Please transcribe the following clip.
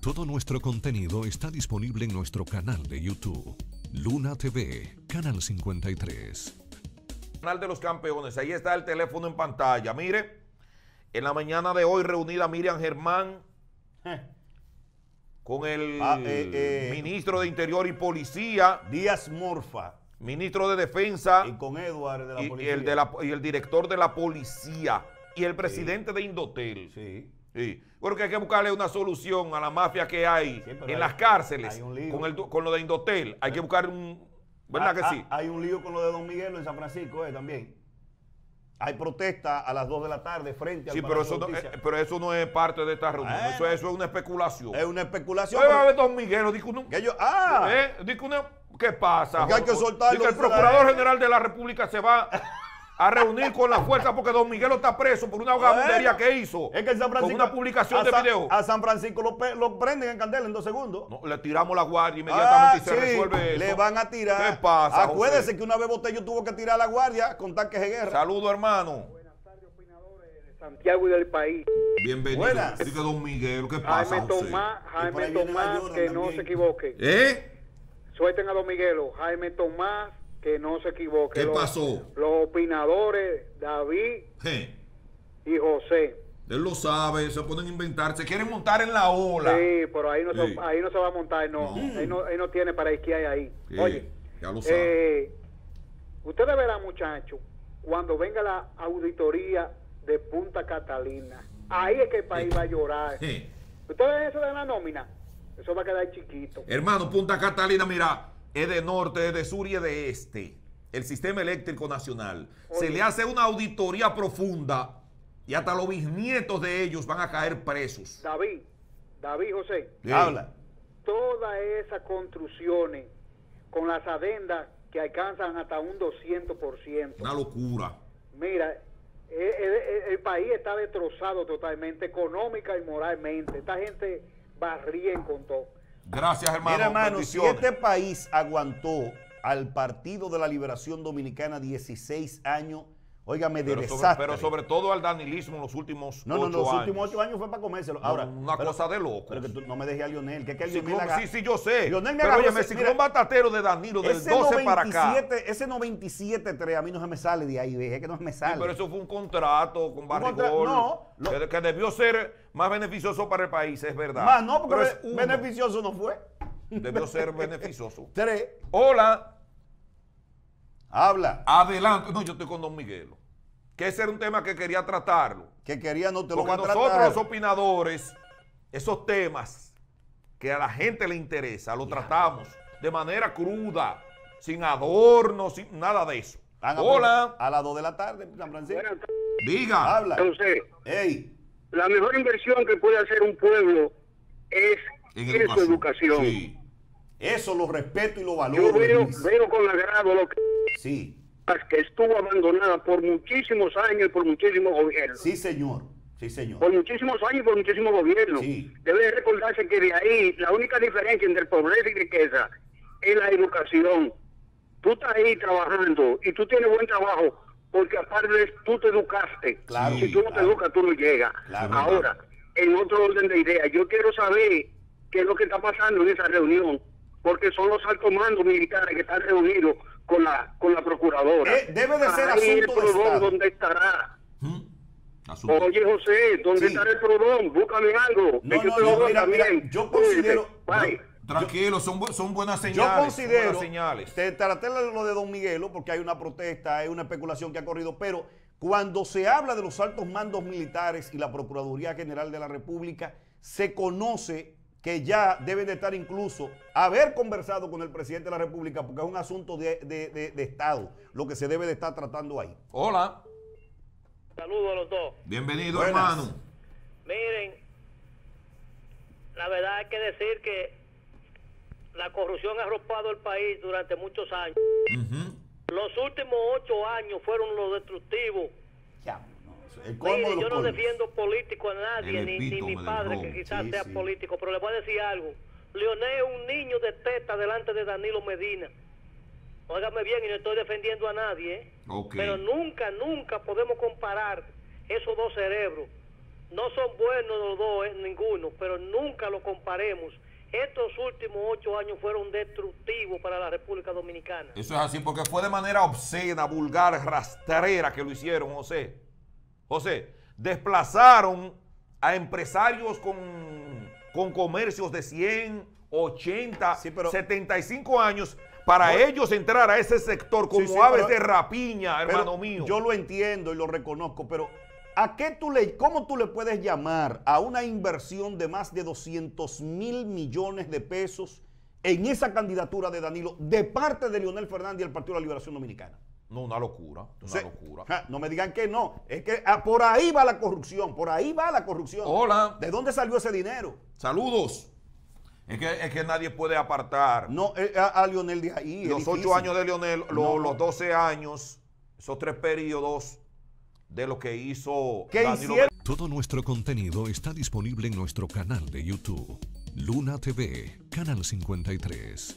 Todo nuestro contenido está disponible en nuestro canal de YouTube. Luna TV, Canal 53. Canal de los Campeones, ahí está el teléfono en pantalla. Mire, en la mañana de hoy reunida Miriam Germán con el Ah, eh, eh. ministro de Interior y Policía, Díaz Morfa ministro de Defensa y con Edward de la y, y policía. el, de la- y el director de la policía y el presidente de Indotel. Sí. Sí. Porque hay que buscarle una solución a la mafia que hay Sí, pero en hay- las cárceles hay un lío. con, el, con lo de Indotel. Hay que buscar un... ¿Verdad Ah, que ah, sí? Hay un lío con lo de Don Miguel en San Francisco eh, también. Hay protesta a las 2 de la tarde frente al Sí, pero eso, no, eh, pero eso no es parte de esta reunión. Bueno. Eso, eso es una especulación. es una especulación. Va a pero- ver Don Miguel, dijo uno. que yo- ah, ¿Eh? Dijo uno, ¿Qué pasa? Porque hay que soltarlo Dice que el Procurador. General de la República se va a reunir con la fuerza porque Don Miguel está preso por una vagabundería que hizo. Es que en San Francisco. Con una publicación de San- video. A San Francisco lo, prenden en candela en dos segundos. No, le tiramos la guardia inmediatamente Ah, y se sí, resuelve eso. Le van a tirar. ¿Qué pasa? Acuérdese José? que una vez Botello tuvo que tirar a la guardia con tanques de guerra. Saludo, hermano. Santiago y del país. Bienvenido. Buenas. Dice Don Miguel, ¿qué pasa, Jaime José? Tomás, Jaime Tomás, que no se equivoque. ¿Eh? Suelten a Don Miguelo. Jaime Tomás, que no se equivoque. ¿Qué Los- pasó? Los opinadores, David y José. Él lo sabe, se pueden inventar, se quieren montar en la ola. Sí, pero ahí no, Sí. se, ahí no se va a montar, no. No. Ahí, no ahí no tiene para esquiar ahí. Sí, Oye, ya lo sabe. eh, ustedes verán, muchachos, cuando venga la auditoría de Punta Catalina, ahí es que el país va a llorar. Je. ¿Ustedes ven eso de la nómina? Eso va a quedar chiquito. Hermano, Punta Catalina, mira, es de norte, es de sur y es de este. El sistema eléctrico nacional. Se le hace una auditoría profunda y hasta los bisnietos de ellos van a caer presos. David, David José, Sí. Habla. todas esas construcciones con las adendas que alcanzan hasta un 200%. Una locura. Mira, eh, eh, el, país está destrozado totalmente, económica y moralmente. Esta gente barríen con todo. Gracias, hermano. Mira, hermano, si este país aguantó al Partido de la Liberación Dominicana 16 años, óigame, de pero, sobre, desastre. pero sobre todo al danilismo en los últimos no, no, ocho no, los años. últimos ocho años fue para comérselo. Ahora, una pero- cosa de locos. Pero que tú no me dejes a Lionel, que es que Sí, Lionel haga- sí, sí, yo sé. Lionel me pero oye, me un batatero de Danilo del ese 12 para acá. 97, ese 97-3 a mí no se me sale de ahí, es que no se me Sí, sale. pero eso fue un contrato con contra- Barrigol. no, lo- que, que debió ser más beneficioso para el país, es verdad. Más no, porque beneficioso no fue. Debió ser beneficioso. Tres, Hola, habla. adelante. No, yo estoy con Don Miguelo. Que ese era un tema que quería tratarlo. Que quería no te lo Porque va a nosotros tratar. los opinadores, esos temas que a la gente le interesa, lo tratamos de manera cruda, sin adornos, sin nada de eso. Hola, A las 2 de la tarde, San Francisco. diga. Habla. Entonces, Ey, la mejor inversión que puede hacer un pueblo es En su educación. Sí. eso lo respeto y lo Yo valoro. veo, Luis. veo con agrado lo que, Sí, que estuvo abandonada por muchísimos años y por muchísimos gobiernos. sí, señor. Sí, señor. Por muchísimos años y por muchísimos gobiernos. Sí. Debe recordarse que de ahí la única diferencia entre pobreza y riqueza es la educación. Tú estás ahí trabajando y tú tienes buen trabajo porque aparte tú te educaste. Claro, si tú no te educas, tú no llegas. Claro. Ahora, en otro orden de ideas, yo quiero saber qué es lo que está pasando en esa reunión, porque son los altos mandos militares que están reunidos con la con la procuradora. Eh, debe de ser Ahí el asunto de Estado. ¿Dónde estará? ¿Mm? Asunto. Oye, José, ¿dónde Sí. está el prodón? Búscame algo. No, Es que no, no, mira, mira, yo considero-. Bye. Tranquilo, son, bu- son buenas Yo señales. son considero, buenas señales. te traté lo de Don Miguelo porque hay una protesta, hay una especulación que ha corrido, pero cuando se habla de los altos mandos militares y la Procuraduría General de la República, se conoce que ya deben de estar incluso haber conversado con el presidente de la República porque es un asunto de, de- de- de Estado, lo que se debe de estar tratando ahí. Hola, Saludos a los dos. bienvenido, Buenas. hermano. Miren, la verdad hay que decir que la corrupción ha arropado el país durante muchos años. Los últimos ocho años fueron los destructivos. El Mire, yo no defiendo político a nadie, ni, ni mi padre, que quizás Sí, sea sí. político, pero le voy a decir algo. Leonel es un niño de teta delante de Danilo Medina. Óigame bien, y no estoy defendiendo a nadie, ¿eh? Pero nunca, nunca podemos comparar esos dos cerebros. No son buenos los dos, eh, ninguno, pero nunca lo comparemos. Estos últimos ocho años fueron destructivos para la República Dominicana. Eso es así porque fue de manera obscena, vulgar, rastrera que lo hicieron, José. José, desplazaron a empresarios con, con comercios de 100, 80, Sí, pero- 75 años para ellos entrar a ese sector como Sí, sí, aves pero- de rapiña, hermano mío. Yo lo entiendo y lo reconozco, pero ¿a qué tú le, cómo tú le puedes llamar a una inversión de más de 200 mil millones de pesos en esa candidatura de Danilo de parte de Leonel Fernández y el Partido de la Liberación Dominicana? No, una locura, una locura. ja, no me digan que no, es que ah, por ahí va la corrupción, por ahí va la corrupción. Hola. ¿De dónde salió ese dinero? Saludos. Es que, es que nadie puede apartar No, eh, a, a Leonel de ahí. los ocho años de Leonel, lo- No. los 12 años, esos tres periodos de lo que hizo ¿Qué Danilo hicieron? Todo nuestro contenido está disponible en nuestro canal de YouTube. Luna TV, Canal 53.